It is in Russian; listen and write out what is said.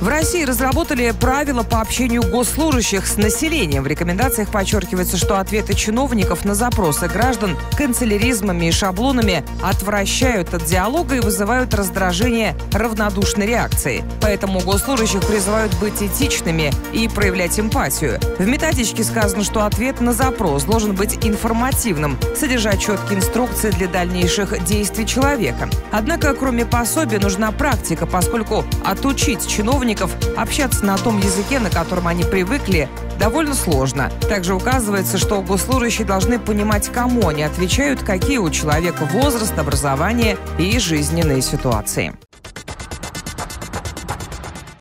В России разработали правила по общению госслужащих с населением. В рекомендациях подчеркивается, что ответы чиновников на запросы граждан канцеляризмами и шаблонами отвращают от диалога и вызывают раздражение равнодушной реакции. Поэтому госслужащих призывают быть этичными и проявлять эмпатию. В методичке сказано, что ответ на запрос должен быть информативным, содержать четкие инструкции для дальнейших действий человека. Однако, кроме пособия, нужна практика, поскольку отучить чиновников чиновников общаться на том языке, на котором они привыкли, довольно сложно. Также указывается, что госслужащие должны понимать, кому они отвечают, какие у человека возраст, образование и жизненные ситуации.